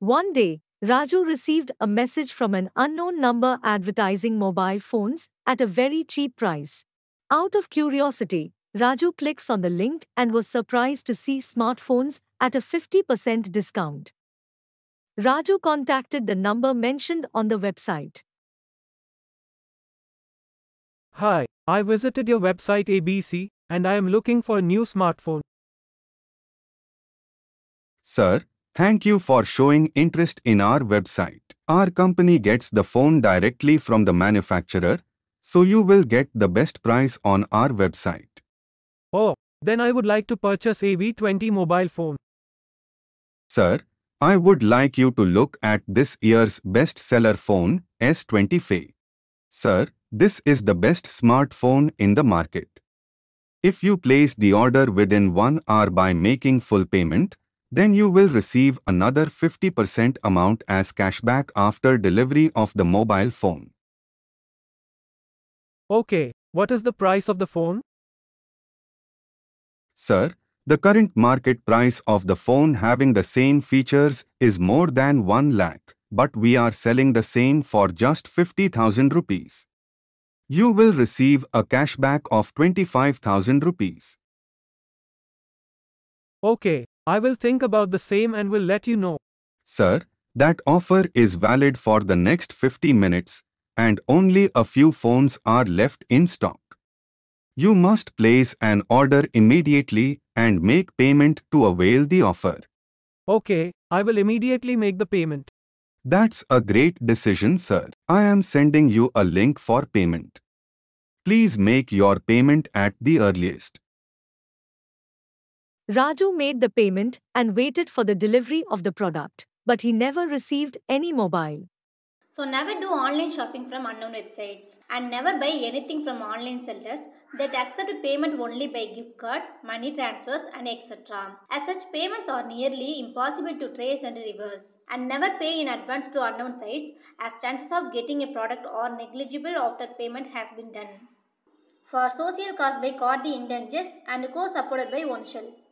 One day, Raju received a message from an unknown number advertising mobile phones at a very cheap price. Out of curiosity, Raju clicks on the link and was surprised to see smartphones at a 50% discount. Raju contacted the number mentioned on the website. Hi, I visited your website ABC and I am looking for a new smartphone. Sir, thank you for showing interest in our website. Our company gets the phone directly from the manufacturer, so you will get the best price on our website. Oh, then I would like to purchase a V20 mobile phone. Sir, I would like you to look at this year's best-seller phone, S20 FE. Sir, this is the best smartphone in the market. If you place the order within one hour by making full payment, then you will receive another 50% amount as cashback after delivery of the mobile phone. Okay, what is the price of the phone? Sir, the current market price of the phone having the same features is more than 1 lakh, but we are selling the same for just 50,000 rupees. You will receive a cashback of 25,000 rupees. Okay, I will think about the same and will let you know. Sir, that offer is valid for the next 50 minutes and only a few phones are left in stock. You must place an order immediately and make payment to avail the offer. Okay, I will immediately make the payment. That's a great decision, sir. I am sending you a link for payment. Please make your payment at the earliest. Raju made the payment and waited for the delivery of the product, but he never received any mobile. So never do online shopping from unknown websites and never buy anything from online sellers that accept payment only by gift cards, money transfers and etc. As such payments are nearly impossible to trace and reverse and never pay in advance to unknown sites as chances of getting a product are negligible after payment has been done. For social cause by Kardey Intelligence and co-supported by OneShell.